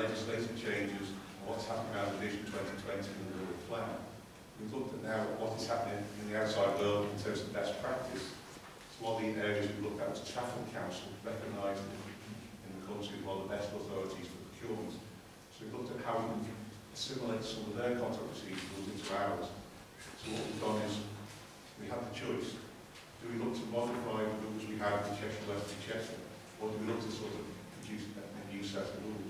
legislative changes, what's happening around the Vision 2020 and the. We've looked at now what is happening in the outside world in terms of best practice. So one of the areas we looked at is Trafford Council, recognised in the country as one of the best authorities for procurement. So we looked at how we can assimilate some of their contract procedures into ours. So what we've done is we have the choice. Do we look to modify the rules we have in Cheshire West and Chester, or do we look to sort of produce a new set of rules?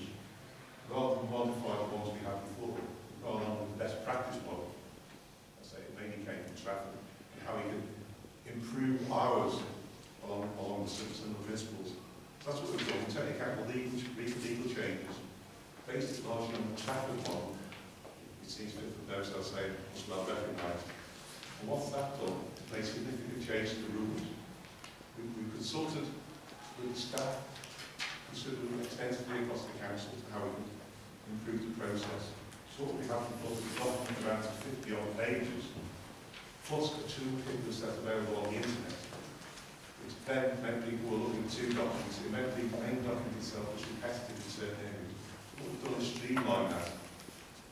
Rather than modify the ones we had before, on with the best practice model. I say it mainly came from Trafford, and how we can improve ours along, along the similar principles. So that's what we've done. We've taken account legal, legal changes, based largely on the Trafford model. It seems fit for those that say it's well recognised. And what's that done? It made significant change to the rules. We, we consulted with the staff, considering extensively across the council to how we improve the process. So we have a document around 50 odd pages, plus the a toolkit that's available on the internet. Which then meant people were looking at two documents. It meant the main document itself was repetitive in certain areas. What we've done is streamline that.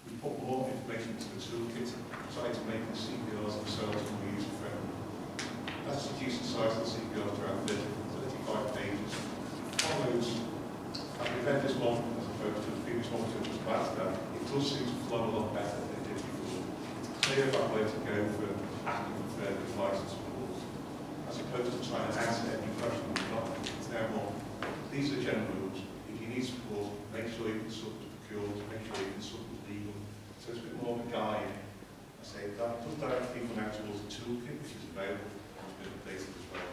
We put more information into the toolkit, trying to make the CPRs themselves more user-friendly. That's reduced the size of the CPR to around 30, 35 pages. Follows, read this one the to that, it does seem to flow a lot better than it did before. It's clear about where to go for asking for further advice and support, as opposed to trying to answer every question we've got. It's now more, these are general rules. If you need support, make sure you consult with procurement, make sure you consult with legal. So it's a bit more of a guide. I say that does direct people now towards the toolkit, which is available and been updated as well.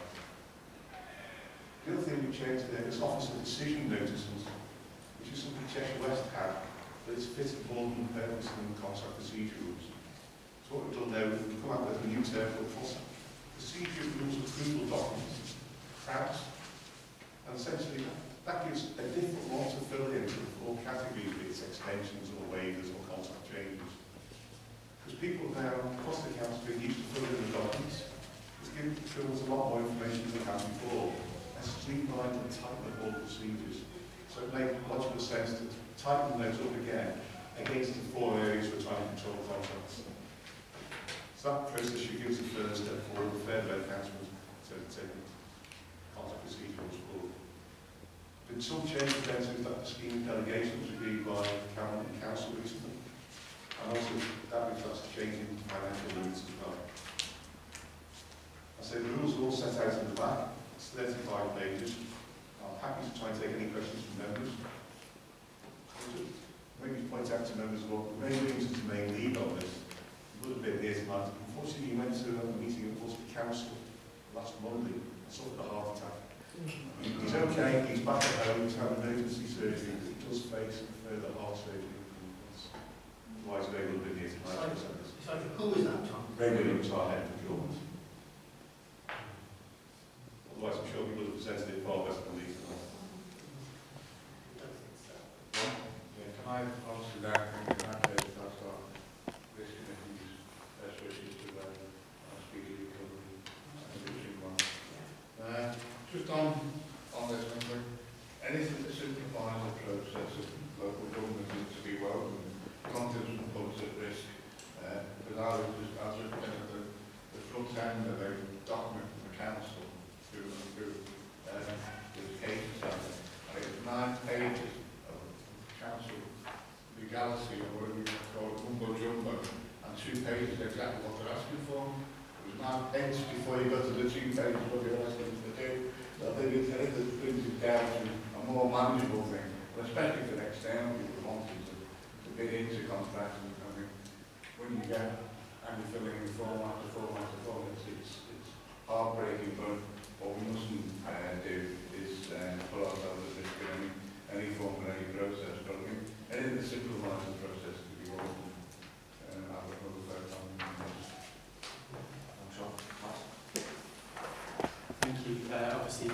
The other thing we changed there is officer decision notices, something Cheshire West had, but it's fitted more than purpose in the contract procedure rules. So what we've done there, we've come up with a new term for called procedure rules approval documents, CRABs, and essentially that gives a different one to fill in the four categories, be extensions or waivers or contract changes. Because people now across the council are used to filling in the documents. It's given us a lot more information than we had before. And streamlined and tightened all the procedures. So it made logical sense to tighten those up again against the four areas we're trying to control contracts. So that process should give us a further step forward, a further enhancement to take contract procedures forward. Been some changes then to that the scheme of delegation was agreed by Cabinet and Council recently. And also that the change in financial limits as well. I say the rules are all set out in the back. It's 35 pages. Happy to try and take any questions from members. Maybe point out to members what the main reasons to main lead on this. Would have been here tonight. Unfortunately, he went to a meeting at Worcester Council last Monday and suffered a heart attack. He's okay, he's back at home, he's had emergency surgery, but he does face further heart surgery. Otherwise, Ray would have been here tonight. this. So who is that, Tom? Ray Williams, our head of procurement. Otherwise, I'm sure he would have presented it far better than me tonight. Yeah, can I answer that? And can I say that that's our this committee's best wishes to uh, our speedy recovery and reaching one. Uh, just on, on this number, anything that simplifies the process of local government needs to be welcome. Confidence and puts at risk. Uh, but I was just, I was looking at the, the front end of a document from the council through and through, uh, with case study. And it was nine pages of council legality or whatever you call it, mumbo jumbo, and two pages exactly what they're asking for. It was nine pages before you got to the two pages what they're asking to do. So I think it's, I think it brings it down to a more manageable thing, but especially for external people wanting to, to bid and when you get and filling in form after form after form, it's, it's, it's heartbreaking, but what we mustn't uh, do is um, put ourselves any, form of any process. But I process to be. Um. Thank you. Uh, obviously,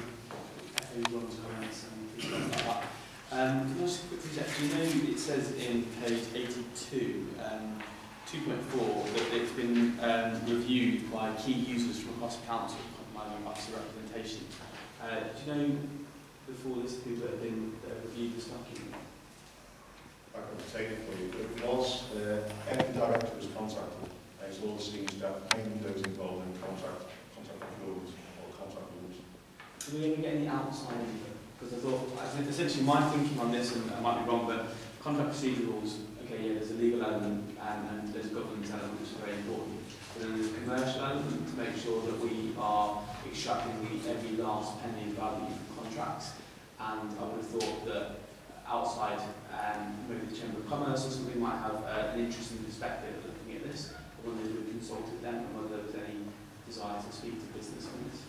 everyone's comments and. Um, can I just quickly check, do you know it says in page 82, um, 2.4, that it's been um, reviewed by key users from across the council, compromising officer representation. Uh, do you know before this who that have been uh, reviewed this document? I can take it for you, but it was, uh, every director was contacted, it's all the senior staff, mainly those involved in contact, contract rules or contract rules. Do we ever get any outside? Because I thought, I essentially my thinking on this, and I might be wrong, but contract procedure rules, okay, yeah, there's a legal element and, and there's a governance element, which is very important. But then there's a commercial element to make sure that we are extracting the, every last penny of value from contracts. And I would have thought that outside, um, maybe the Chamber of Commerce or something might have uh, an interesting perspective looking at this. I wondered if we consulted them and whether there was any desire to speak to business on this.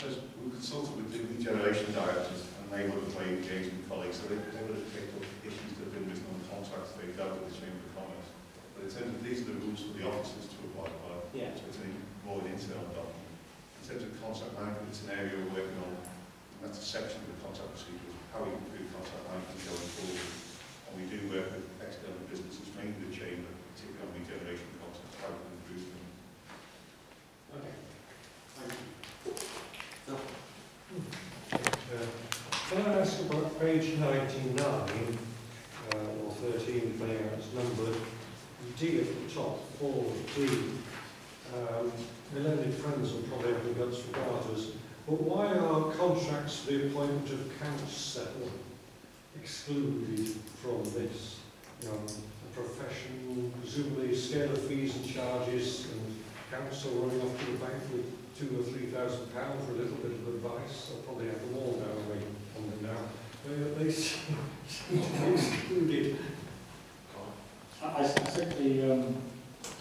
We consulted with the new generation directors, and they would have played engaged with colleagues, so they, they would have picked up issues that have been written on contracts they dealt with the Chamber of Commerce. But in terms of, these are the rules for the officers to abide by. Yeah. So it's a more an internal document. In terms of contract management, it's an area we're working on, and that's a section of the contract procedures, how we improve contract management going forward. And we do work with external businesses, mainly the chamber, particularly on regeneration contracts, how we can improve them. Okay. Thank you. Uh, Can I ask about page 99, uh, or 13, depending on how it's numbered, D at the top, 4D, um, Millennium Friends will probably got for garters, but why are contracts for the appointment of counsel excluded from this? You know, profession, presumably scale of fees and charges, and counsel running off to the bank with two or three thousand pounds for a little bit of advice. I'll probably have them all way on them now. They seem to excluded. I, I the, um,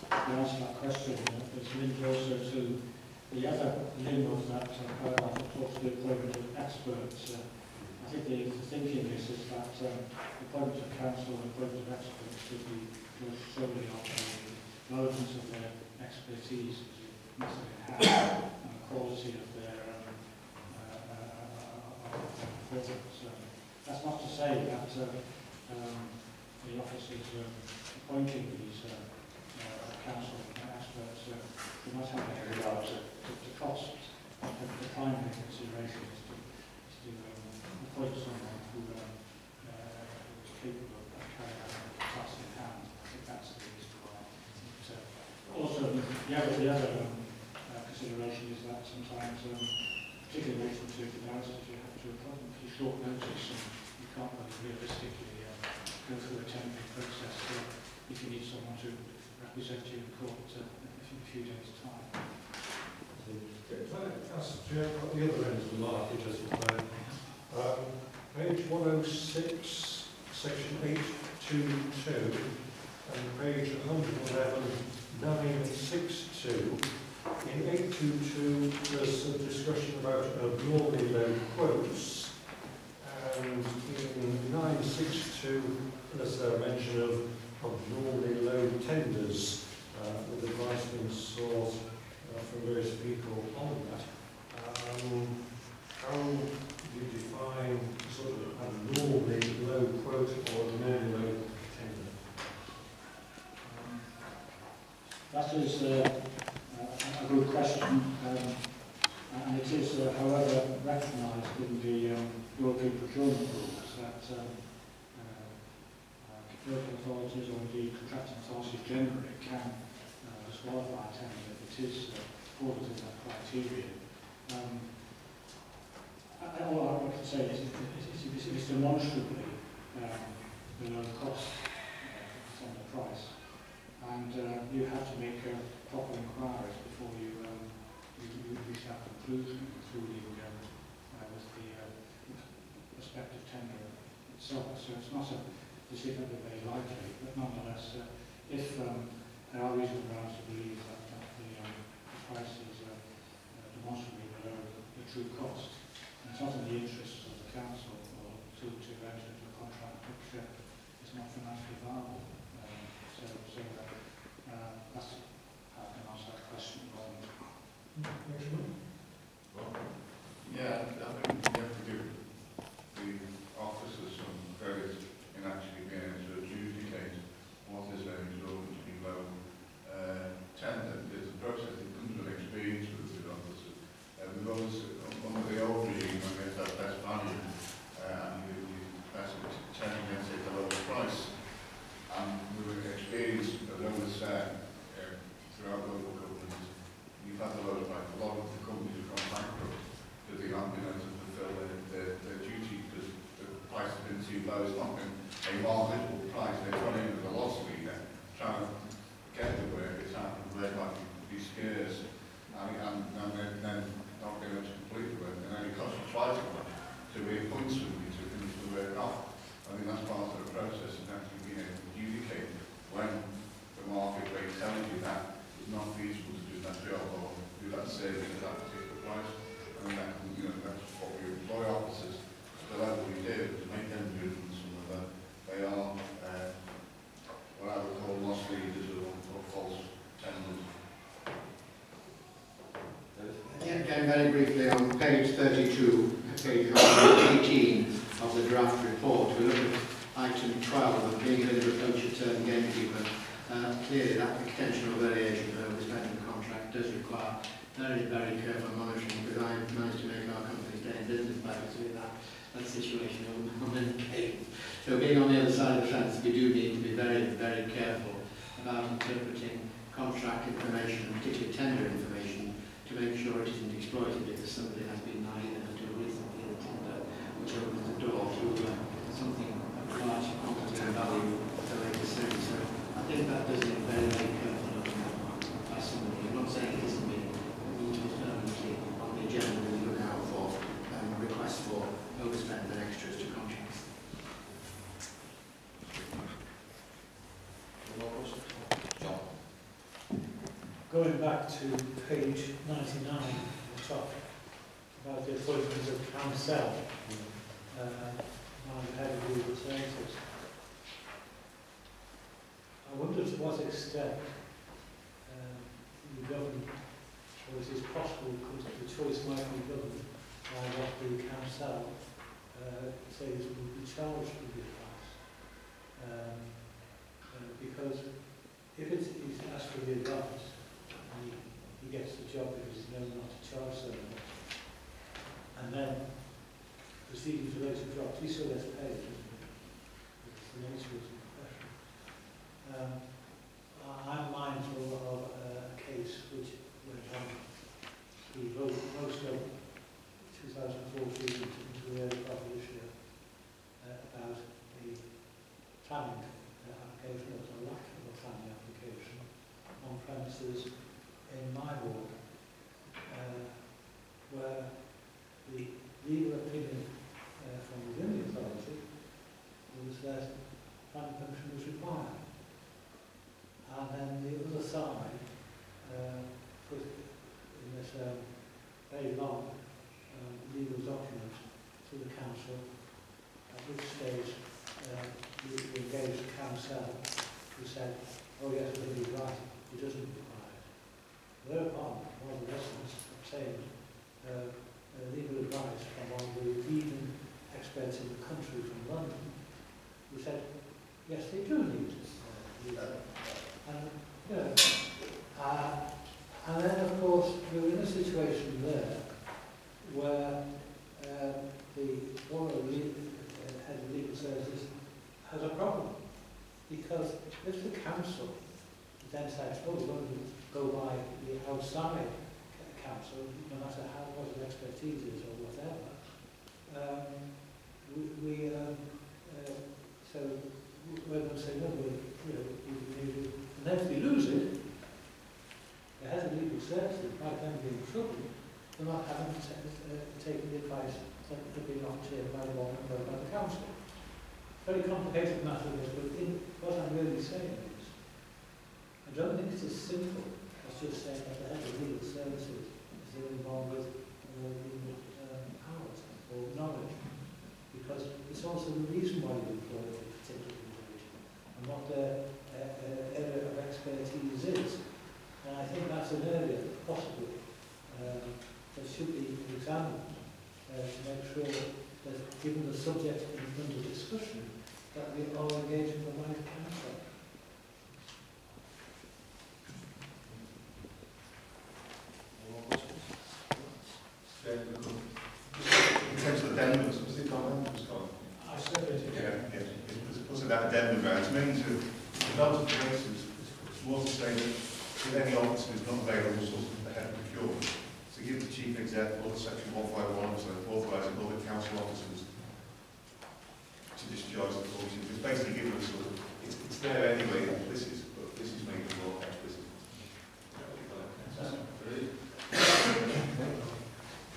to that question uh, is linked also to the other limb of that uh, that talks to the appointment of experts. Uh, I think the, the thinking is, is that um, the appointment of counsel and appointment of experts should be judged solely on the relevance of their expertise necessarily have and the quality of their uh, that's not to say that uh, um, the officers um, appointing these uh, uh, counsel experts do not have any regard to, to, to cost. The, the primary consideration is to, is to um, appoint someone who um, uh, is capable of carrying out the task in hand. I think that's the reason why. But, uh, also, the other, the other um, uh, consideration is that sometimes, um, particularly related to the diocese, you have to appoint them to short notice and you can't really realistically uh, go through a tendering process if you need someone to represent you in court uh, in a few, days' time. That's at the other end of the market, as it. Um, page 106, section 822, and page 111, 962. In 822, there's a discussion about abnormally low quotes, and in 962, there's a mention of abnormally low tenders, uh, with advice being sought uh, from various people on that. Um, how do you define sort of abnormally low quote or abnormally low tender? Um, That is uh, a good question, um, and it is, uh, however, recognised in the um, European procurement rules that um, uh, uh, local authorities or indeed contracting authorities generally can uh, disqualify a tender if it is uh, falls within that criteria. Um, I- all I can say is if it's, it's, demonstrably um, below cost uh, the price, and uh, you have to make uh, proper inquiries before you, um, you, you reach that conclusion, um, uh, with the uh, prospective tender itself. So it's not a decision that very likely, but nonetheless, uh, if um, there are reasonable grounds to believe that, that the, um, the price is uh, uh, demonstrably below the, the true cost, and it's not in the interests of the council or to, to enter into a contract which uh, is not financially viable. Um, so, so uh, uh, that's how I can answer that question. Um, Yeah, I think we have to give the officers some credit in actually being able to adjudicate what is a exorbitantly low uh, tender. There's a process that comes with experience with the officers. Uh, we've always, under the old regime, when we had that best value, uh, and you, you basically turn against it, the price. And we've experienced, I know this, uh, throughout local governments, you've had a lot of, like, a lot of the companies have gone bankrupt because they haven't been able to fulfill their, their, their duty because the price has been too low. Not been a marketable price. They're trying in with a loss leader, trying to get the work. It's happened where like be scarce and, and, and then, then not able to complete the work. And then it costs twice as much to reappoint somebody to finish the work off. I think that's part of the process and actually being able to adjudicate when the market rate tells you that it's not feasible to do that job or do that service at that particular price. I mean, that, you know, that's what we employ officers, the level we do, to make them judgments and whether they are, uh, what I would call loss leaders or, or false tenders. Again, again, very briefly, page 32, page 18 of the draft report, we look at item 12, of being able to approach a term gamekeeper. Uh, clearly, that extension or variation of overspending contract does require very, very careful monitoring, because I managed to make our company stay in business by pursuing that, that situation on, on many occasions. So being on the other side of the fence, we do need to be very, very careful about interpreting contract information, and particularly tender information, make sure it isn't exploited because somebody has been naive enough to recently in a tender which opens the door to uh, something of large quantity and value to later soon. So I think that does need very, very careful looking at by somebody. I'm not saying it isn't me, but we need to be permanently on the agenda when you look out for um, requests for overspend and extras to contracts. John? Going back to page 99 at the top, about the appointment of counsel, uh, by the head of legal services. I wonder to what extent um, the government, or it is possible because the choice might be governed by what the council uh, says will be charged with the advice. Um, uh, because if it's, he's asked for the advice, and he, he gets the job because he's known not to charge so much, and then proceedings related to jobs, he still gets paid, doesn't he? It's the nature of the profession. Um, I- I'm mindful of uh, a case which went on the vote most of 2014 into the early part of this year uh, about a planning application, or a lack of a planning application on premises in my ward, uh, where the legal opinion uh, from within the authority was that planning permission was required. And then the other side uh, put in this um, very long um, legal document to the council, at which stage uh, we engaged council who said, oh yes, I think he's right, he doesn't require it. Thereupon, one of the residents obtained uh, legal advice from one of the leading experts in the country from London, who said, yes, they do need uh, legal. And, you know, uh, and then, of course, we were in a situation there where uh, the one of the uh, head of legal services has a problem. Because if the council then says, oh, we're going to go by the outside counsel, no matter how what his expertise is or whatever, um, we, we um, uh, so we're going to say, no, we, you know, we, we, and then if we lose it, the head of legal services might then be in trouble for not having to uh, taken the advice that had been offered here by the one and by the council. Very complicated matter this, but in, what I'm really saying is, I don't think it's as simple as just saying that the head of legal services is involved with uh, um, powers or knowledge, because it's also the reason why you employ a particular individual and what their uh, uh, area of expertise is. And I think that's an area possibly um, that should be examined uh, to make sure that given the subject under discussion, that we are engaging the right counsel. In terms of the addendums, was it gone? It was gone. I said it Yeah, yeah. It was, was it that addendum it's mainly to develop the basis, it's more to say that if any officer is not available, sort of the head of procurement, to give the chief exec or the section 151 officer authorising other council officers discharge the functions. It's basically giving us sort of, it's, it's there anyway, this is, but this is making it more explicit.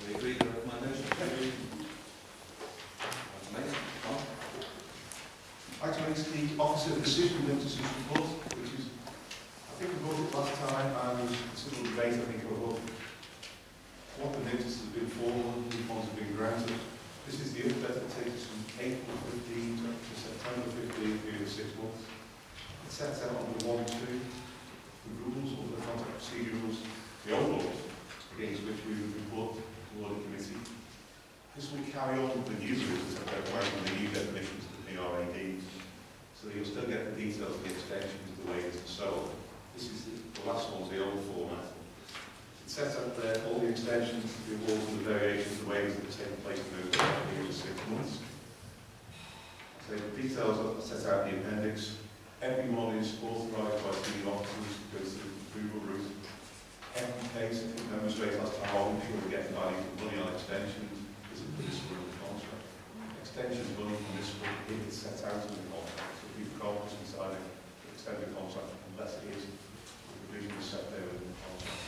We agree with the recommendation? Amazing. Tom? Item eight is the officer decision notices report, which is, I think we brought it last time, and was considerable debate, I think, about what the notice has been for, which ones have been granted. This is the update that takes us from April 15 to to September 15, period of six months. It sets out under one, two, the rules, or the contact procedure rules, the old laws, against which we would report to the audit committee. This will carry on with the new rules that are required the new definitions of the PRAD. So you'll still get the details of the extensions, the waivers and so on. This is the, the last one's the old format. It sets out there all the extensions, the awards and the variations, the waivers that have taken place in those period of six months. So the details are set out in the appendix. Every Everyone is authorised by senior officers to go through the approval route. Every case, demonstrates last time, I'm sure we're getting value for money on extensions, is a principle in the contract. Extensions money from this if it's set out in the contract, so we've got to decide to extend the contract unless it is, the provision is set there within the contract.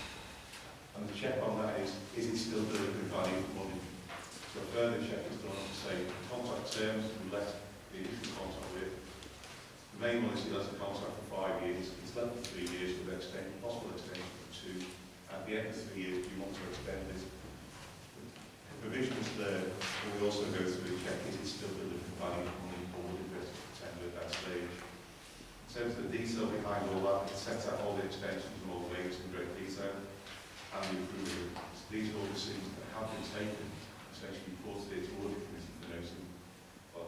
And the check on that is, is it still delivering value for money? So a further check is done to say, contract terms, we the initial contract with. The main one is he has a contract for five years, it's left for three years with extension, possible extension for two. At the end of three years, we want to extend it. The provisions there, we also go through the check, is it still delivering value for money for the investor tender at that stage? In terms of the detail behind all that, it sets out all the extensions and all the waivers in great detail, and the approval. So these are all decisions that have been taken, essentially it to audit committee for noting. Well,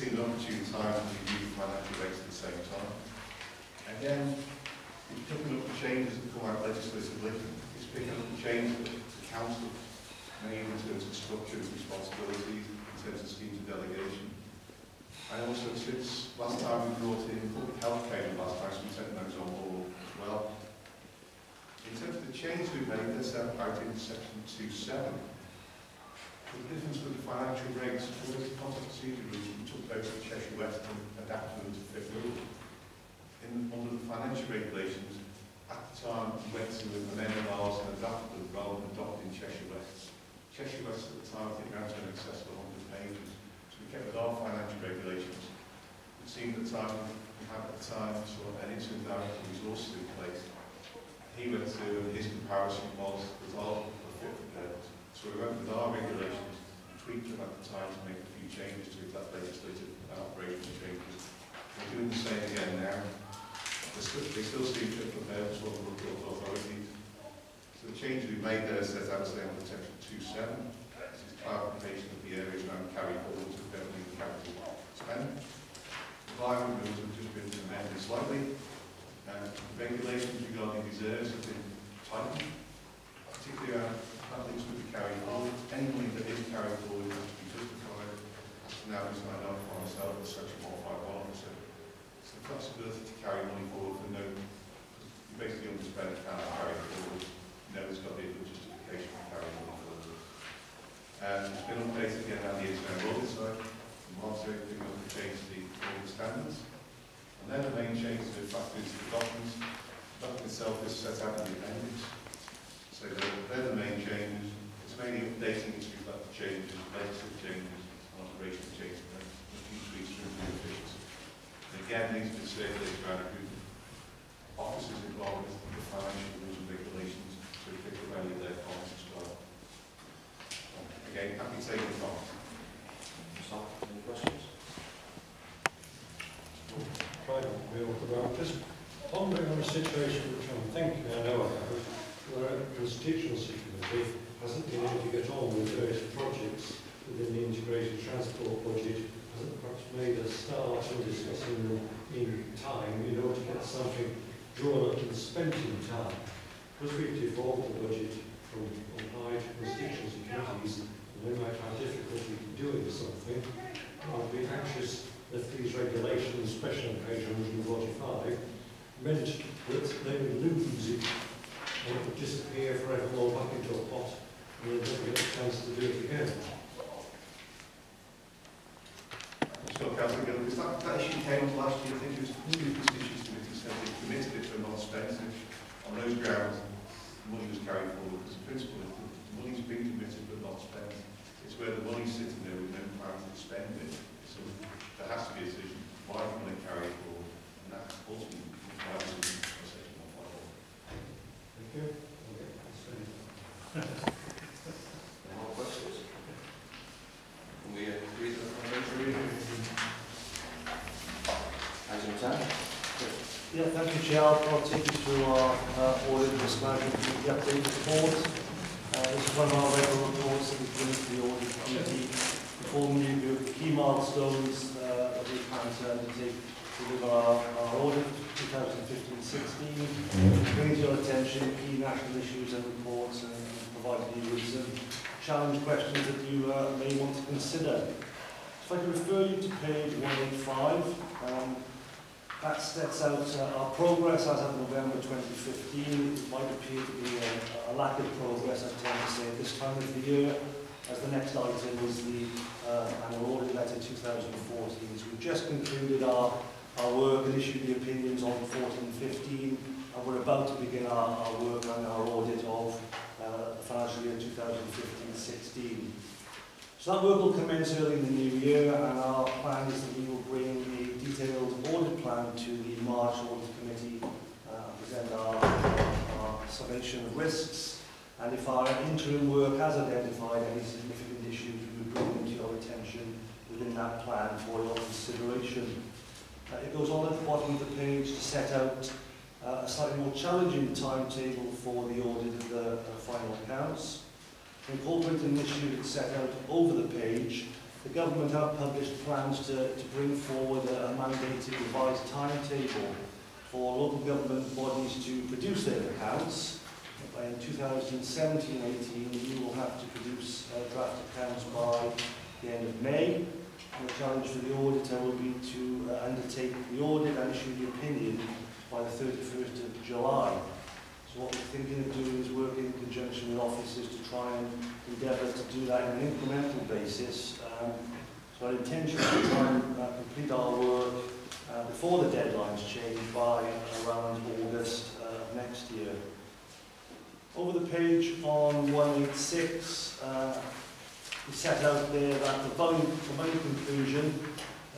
Seemed an opportune time to review financial regs at the same time. Again, it's picking up the changes that come out legislatively. It's picking up the changes the council made in terms of structure and responsibilities, in terms of schemes of delegation. And also since last time we brought in public health came last time, we sent those on board as well. In terms of the change we made, set out in section 2.7. The difference with the financial regs, with the procedure rules, we took from Cheshire West and adapted them to fit rule. In, under the financial regulations, at the time, we went to amend ours and adapted them rather than adopting Cheshire West. Cheshire West at the time, I think, ran to an excess of 100 pages. So we kept with our financial regulations. It seemed at the time, we had at the time sort of an interim director resources in place. He went and his comparison was all were fit for. So we went with our regulations, them at the time to make a few changes to that legislative and operational changes. We're doing the same again now. They still, they still seem for purpose for the local authorities. So the change we made there says that was there on section 2.7. This is clarification of the areas around carry forward to and capital spend. Environment rules have just been amended slightly. Uh, regulations regarding reserves have been tightened, particularly around that links with the carry forward. Any money that is carried forward has to be justified. Now it's signed off on itself as section 151 officer. It's the flexibility to carry money forward for no, you basically underspend it, can't carry it forward. No, it's got to be a justification for carrying money forward. Um, it's been updated again on the internal audit side. Monitoring, we want to change the standards. And then the main changes are factored into the documents. The document itself is set out in the appendix. So they're, they're the main changes. It's mainly updating to reflect the changes, legislative changes, and operational changes, and a few tweaks to improve efficiency. And again, these have been circulated around a group of officers involved with the financial rules and regulations to pick up any of their comments as well. Again, happy to take the comments. Any questions? Can I we talk about, just pondering on a situation which I'm thinking I know about, where a constituency committee hasn't been able to get on with various projects within the integrated transport budget, hasn't perhaps made a start in discussing them in time in order to get something drawn up and spent in time. Because we've devolved the budget from on high to constituency committees, and they might have difficulty doing something, I'd be anxious if these regulations, special occasion 145, meant that they would lose it and it would disappear forevermore back into a pot and they'd never get a chance to do it again. Sure, Councillor because that, that issue came up last year, I think it was two constituency committee said they committed it not spent it. On those grounds, money was carried forward as a principle. The money's been committed but not spent, it's where the money's sitting there with no plan to spend it. So there has to be a decision, why can they carry it forward? And that ultimately requires a section one five one. Thank you. Okay, that's it. Any more questions? Can we agree to the recommendation? Item ten? Chair. I'll take you through our uh, audit and risk management committee update report. Uh, This is one of our regular reports that we bring to the audit committee, informing you of the key milestones uh, that we plan to undertake to deliver our our audit 2015-16, bring to your attention key national issues and reports and provide you with some challenge questions that you uh, may want to consider. If I could refer you to page 185, um, that sets out uh, our progress as of November 2015. It might appear to be a, a lack of progress, I tend to say, at this time of the year, as the next item was the uh, annual audit letter 2014. So we've just concluded our, our work and issued the opinions on 14-15, and we're about to begin our, our work on our audit of uh, the financial year 2015-16. So that work will commence early in the new year, and our plan is that we will bring a detailed audit plan to the March Audit Committee, uh, present our, our summation of risks, and if our interim work has identified any significant issues, we will bring them to your attention within that plan for your consideration. Uh, it goes on at the bottom of the page to set out uh, a slightly more challenging timetable for the audit of the uh, final accounts. Incorporating the issue that's set out over the page, the government have published plans to, to bring forward a, a mandated revised timetable for local government bodies to produce their accounts. By 2017-18, you will have to produce uh, draft accounts by the end of May. And the challenge for the auditor will be to uh, undertake the audit and issue the opinion by the 31st of July. So what we're thinking of doing is working in conjunction with offices to try and endeavour to do that on an incremental basis. Um, so our intention is to try and uh, complete our work uh, before the deadlines change by around August uh, next year. Over the page on 186, uh, we set out there that the voting conclusion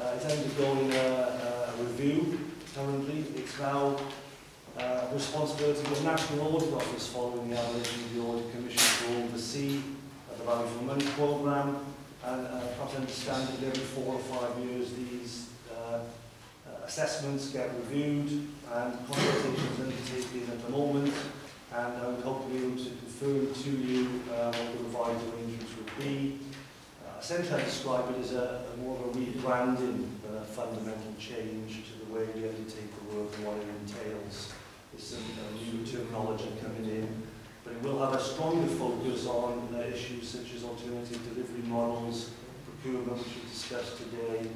uh, is undergoing a, a review currently. It's now uh, responsibility of the National Audit Office following the abolition of the Audit Commission to oversee uh, the Value for Money programme and uh, perhaps understand that every four or five years these uh, uh, assessments get reviewed and consultations undertaken at the moment and I would hope to be able to confirm to you uh, what the revised arrangements would be. Uh, essentially I describe it as a, a more of a rebranding a fundamental change to the way we undertake the work and what it entails. Some uh, new terminology coming in, but it will have a stronger focus on uh, issues such as alternative delivery models, procurement, which we discussed today.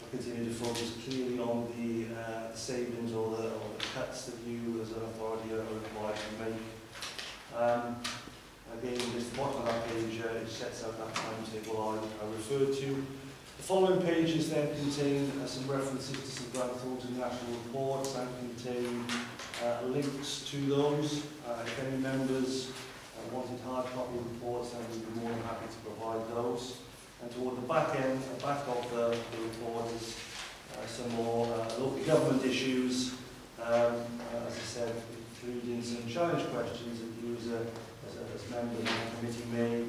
We'll continue to focus clearly on the uh, savings or the, or the cuts that you as an authority are required to make. Um, again, this bottom of that page uh, it sets out that timetable I, I referred to. The following pages then contain uh, some references to some Grant Thornton International reports and contain links to those. Uh, if any members uh, wanted hard copy reports, then we'd be more than happy to provide those. And toward the back end, the back of the, the report is uh, some more uh, local government issues, um, uh, as I said, including some challenge questions that you as, a, as, a, as members of the committee may,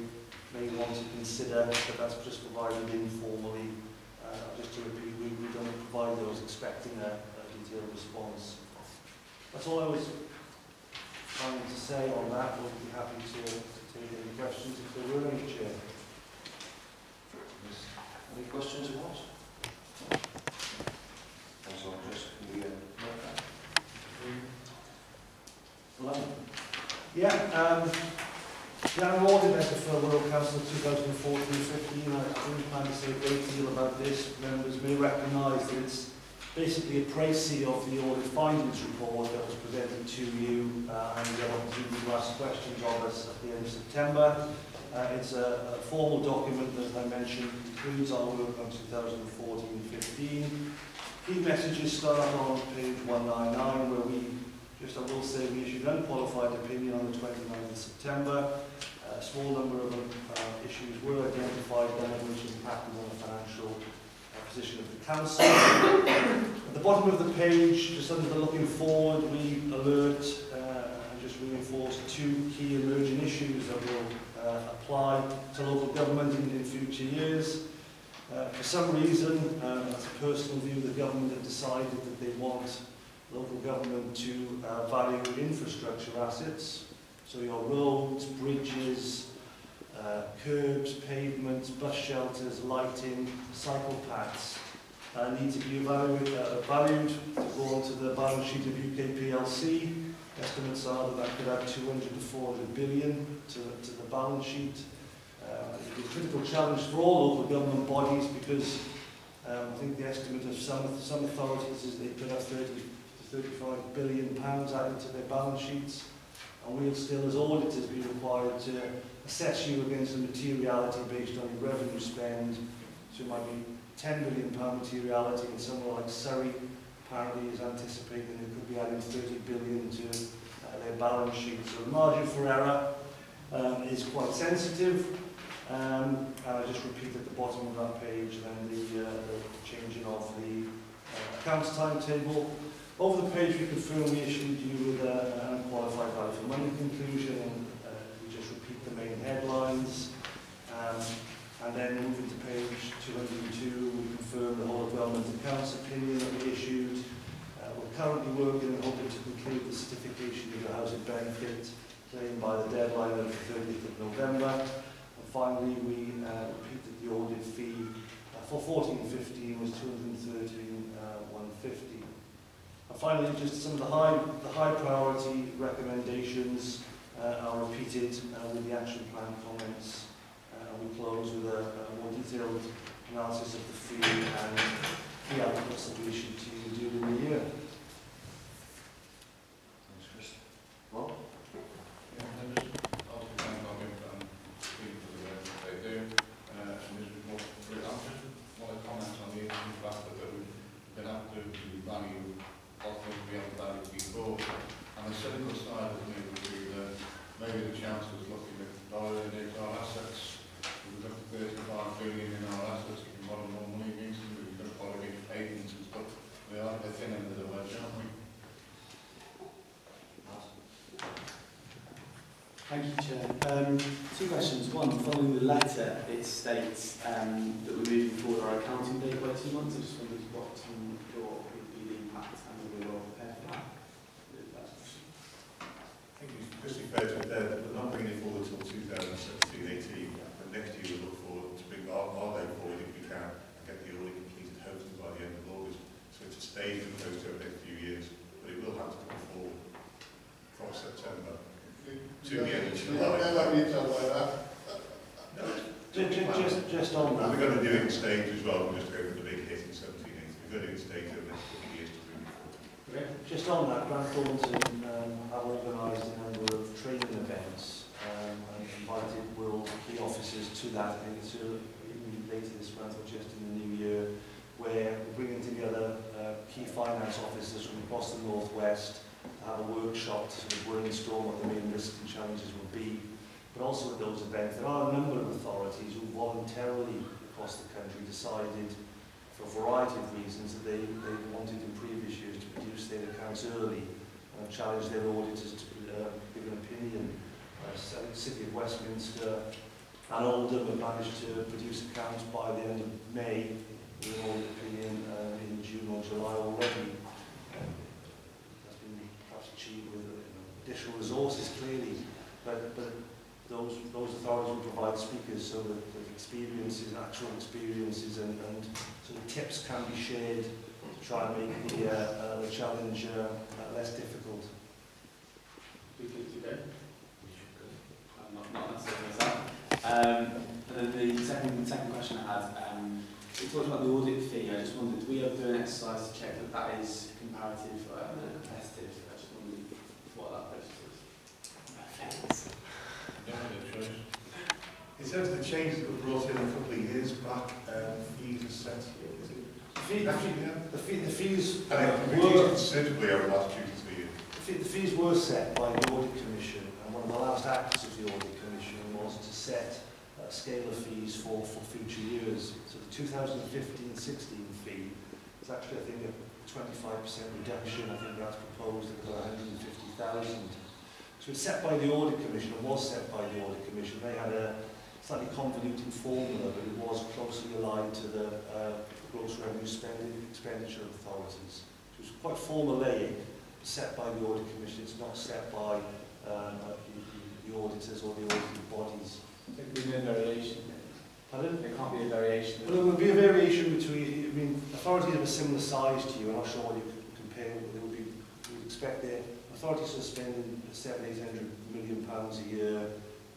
may want to consider, but that's just provided informally. Uh, just to repeat, we, we don't provide those expecting a, a detailed response. That's all I was planning to say on that. We'll be happy to, to take any questions if there were any, Chair. Any questions or what? Councillor Chris, can we, uh? Hello. Yeah, um, yeah, I'm audit letter for Wirral Council 2014-15. I didn't plan to say a great deal about this. Members may recognise that it's basically a précis of the audit findings report that was presented to you uh, and you had opportunity to ask questions of us at the end of September. Uh, it's a, a formal document that, as I mentioned, includes our work on 2014-15. Key messages start on page 199 where we just I will say we issued an unqualified opinion on the 29th of September. A small number of uh, issues were identified then which impacted on the financial position of the council. At the bottom of the page, just under the looking forward, we alert uh, and just reinforce two key emerging issues that will uh, apply to local government in, in future years. Uh, for some reason, um, as a personal view, the government have decided that they want local government to uh, value infrastructure assets. So your roads, bridges, uh, curbs, pavements, bus shelters, lighting, cycle paths uh, need to be valued, uh, valued to go onto the balance sheet of UK PLC. Estimates are that that could add 200 to 400 billion to, to the balance sheet. Uh, it's a critical challenge for all local government bodies because um, I think the estimate of some, some authorities is they could have 30 to 35 billion pounds added to their balance sheets. And we'll still, as auditors, be required to assess you against the materiality based on your revenue spend. So it might be 10 billion pound materiality and somewhere like Surrey apparently is anticipating it could be adding 30 billion to uh, their balance sheet. So the margin for error um, is quite sensitive. Um, and I just repeat at the bottom of that page then the, uh, the changing of the uh, accounts timetable. Over the page we confirm we issued you with uh, an unqualified value for money conclusion and uh, we just repeat the headlines. Um, and then moving to page 202 we confirm the whole of government accounts opinion that we issued. Uh, we're currently working and hoping to conclude the certification of the housing benefit claimed by the deadline of the 30th of November. And finally, we uh, repeated the audit fee uh, for 14-15 was 213 uh, 150. And finally, just some of the high, the high priority recommendations are repeated uh, with the action plan comments. Uh, we close with a, a more detailed analysis of the fee and the outputs that we to you during the year. Thanks, Chris. Rob? Yeah, I just also thank our um, people for the work that they do. Uh, and this report, for example, just want to comment on the issue of the fact that we've been able to value what things we haven't valued before. And the cynical side of me would be that maybe the chancellor's looking at dollars in our assets. We've got 35 billion in our assets, if you want more money means we've got quality agents and stuff. We are at the thin end of the wedge, aren't we? Thank you, Chair. Um, two questions. One, following the letter, it states um, that we're moving forward our accounting date by two months. I just wondered what um, thought would be the and we're well for that. That's the question. I think it's just fair to add that we're not bringing it forward till 2017-18. But next year we'll look forward to bring our, our day forward if we can and get the audit completed hopefully by the end of August. So it's a stage approach over the next few years, but it will have to come forward from September to the end of July. Ju- ju- Just, just on And we're going to do it in stages as well, we're just going for the big hit in 17 We're going to do it in stages over the next couple of years to bring it forward. Just on that, Grant Thornton um, have organised a number of training events um, and invited Wirral key officers to that. I think it's uh, later this month or just in the new year, where we're bringing together uh, key finance officers from across the northwest to have a workshop to sort of brainstorm what the main risks and challenges will be. But also at those events, there are a number of authorities who voluntarily across the country decided for a variety of reasons that they, they wanted in previous years to produce their accounts early and have challenged their auditors to uh, give an opinion. Uh, the City of Westminster and Oldham have managed to produce accounts by the end of May with an audit opinion uh, in June or July already. Um, that's been perhaps achieved with uh, additional resources clearly, but, but those, those authorities will provide speakers so that, the experiences, actual experiences and, and sort of tips can be shared to try and make the, uh, uh, the challenge uh, uh, less difficult. I'm not, not necessarily myself. Um, and then the second, the second question I had, um, we talked about the audit fee. I just wondered, do we ever do an exercise to check that that is comparative uh, In terms of the changes that were brought in a couple of years back, um, fees are set. Is it? The, fee, the, fee, the, fee, the fees And uh, were, considerably over the last two to three years. the, fee, the fees were set by the Audit Commission, and one of the last acts of the Audit Commission was to set a scale of fees for, for future years. So the 2015-16 fee is actually, I think, a 25% reduction. I think that's proposed at about 150,000. So it's set by the Audit Commission, it was set by the Audit Commission. They had a slightly convoluted formula, but it was closely aligned to the uh, gross revenue spending expenditure authorities. So it's quite formulaic, set by the Audit Commission. It's not set by um, the, the, auditors or the auditing bodies. There could be no variation. Pardon? There can't be a variation. Well, there will be a variation between, I mean, authorities of a similar size to you, I'm not sure what you could compare, but there would be, you would expect their authorities are spending seven, eight hundred million pounds a year,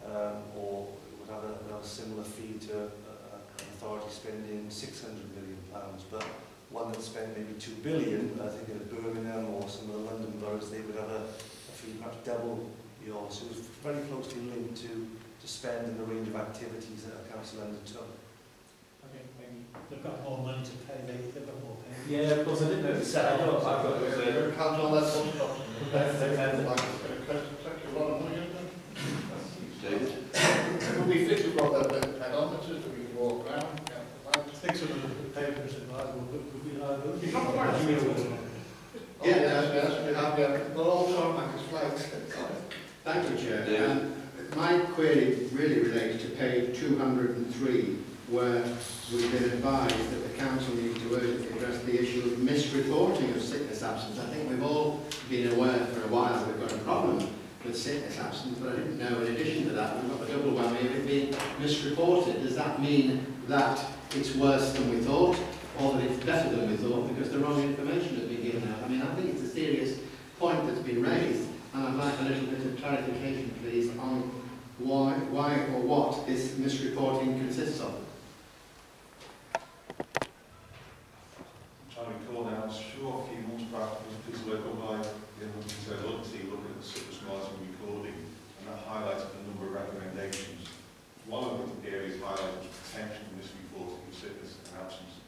um, or would have a, a similar fee to uh, an authority spending six hundred million pounds, but one that spent maybe two billion, I think in Birmingham or some of the London boroughs, they would have a, a fee perhaps double yours. So it's very closely linked to, to spend and the range of activities that a council undertook. Okay, maybe they've got more money to pay, maybe they've got more pay. Yeah, of course, I didn't know it was set. I thought, I thought it was a... Council, let's not stop. That's going to take a lot of money, isn't it? David? It would be fit to go the pedometers, that we can walk around, count I think some of the papers advisable would would be liable. You can't write to me. Yeah, yes, yes, we have, yeah, but also like a flags. Thank you, Chair. David. Um, my query really relates to page 203, where we've been advised that the council needs to urgently address the issue of misreporting of sickness absence. I think we've all been aware for a while that we've got a problem with sickness absence, but I didn't know in addition to that, we've got the double whammy of it being misreported. Does that mean that it's worse than we thought, or that it's better than we thought because the wrong information has been given out? I mean, I think it's a serious point that's been raised, and I'd like a little bit of clarification, please, on why, why or what this misreporting consists of. trying to recall now, I'm sure a few months back, there was a piece of work by the internal audit recording, and that highlighted a number of recommendations. One of the areas highlighted was potential misreporting of sickness and absence.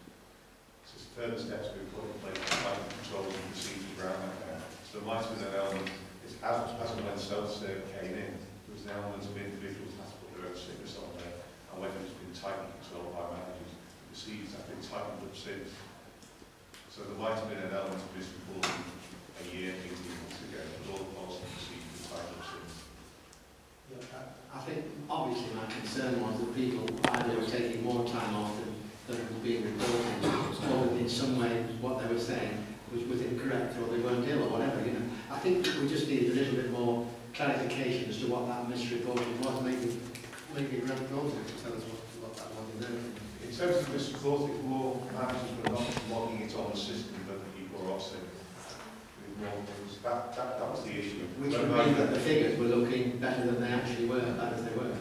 So further steps we've put in place to try to control and procedures around that. So there might have been an element, it's as, as and when self-serve came in, there was an element of individuals had to put their own sickness on there, and whether it's been tightly controlled by managers, the procedures have been tightened up since. So there might have been an element of misreporting a year, 18 months ago, but all the policy procedures are tightened up since. I think obviously my concern was that people either were taking more time off than, than was being reported, or in some way what they were saying was, was incorrect, or they weren't ill, or whatever, you know. I think we just need a little bit more clarification as to what that misreporting was, maybe, maybe Grant Goldman could tell us what, what that was in. In terms of this report, it's more managers were not logging it on the system, but people are offset. With more things. That, that, that was the issue. Which would mean that the figures were looking better than they actually were, bad as they were.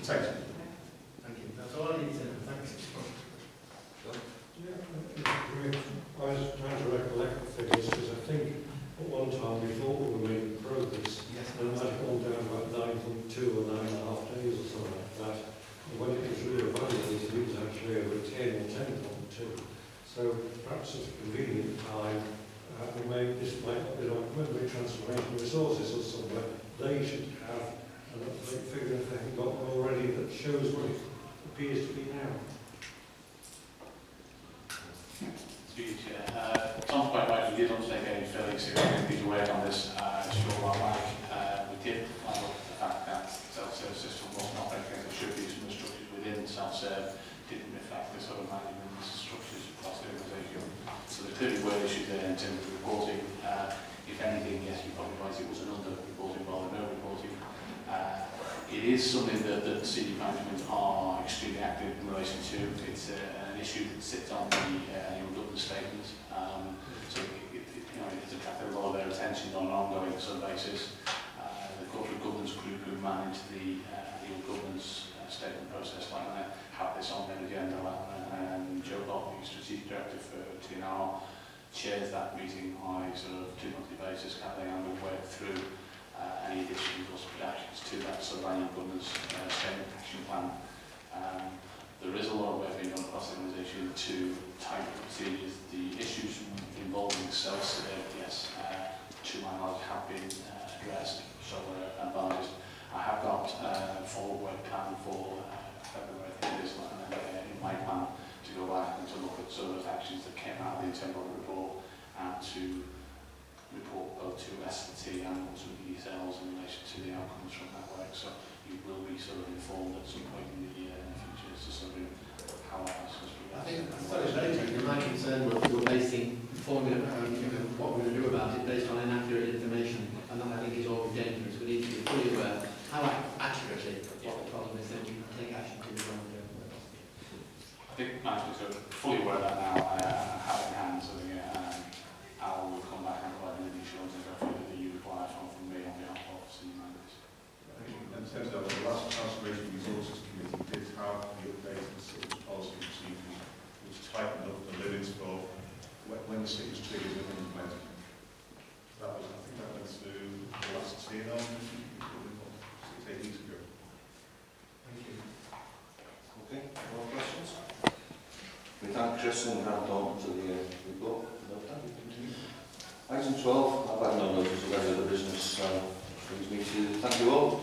Potentially. Thank you. That's all I need to know. Thanks. I was trying to recollect the figures because I think at one time we thought we were making progress. Yes, And it might have gone down about nine point two or nine and a half days or something like that. And when it was reevaluated, it was actually over ten or ten point two. So perhaps it's a convenient time, uh, we may, this might not be like Midway Transformation Resources or somewhere, they should have an up-to-date figure if they haven't got one already that shows what it appears to be now. Through you, Chair. Quite right, we did undertake a fairly significant piece of work on this uh, short while back. Uh, we did find out the fact that self-serve system wasn't operating as it should be. Some structures within self-serve didn't reflect the sort of management So there clearly were issues there in terms of reporting. Uh, if anything, yes, you probably might it was an under-reporting rather than no-reporting. Uh, it is something that, that senior management are extremely active in relation to. It's uh, an issue that sits on the uh, annual Dublin statement. Um, so it, it, you know, it's attracted a lot of their attention on an ongoing sort of basis. Uh, the corporate governance group who manage the uh, annual governance uh, statement process like that have this on their agenda like that. And Joe who's strategic director for TNR, chairs that meeting on a sort of two-monthly basis, kind of, and we work through uh, any additions or subtractions to that sort of annual governance uh, statement action plan. Um, there is a lot of work being done across the organisation to tighten the procedures. The issues involving self-serve, yes, uh, to my knowledge, have been uh, addressed, so uh, advised. I have got uh, forward work plan for uh, February, I think it is, and uh, in my plan to go back and to look at some of the actions that came out of the internal report and to report both to SLT and ultimately yourselves in relation to the outcomes from that work. So you will be sort of informed at some point in the year in the future as to sort of how that has I think that's is very. My concern was we were basing formula around you know, what we're going to do about it based on inaccurate information, and that I think is all dangerous. We need to be fully aware how accurately what the problem is, then we can take action to think sort fully aware of that now, thank you all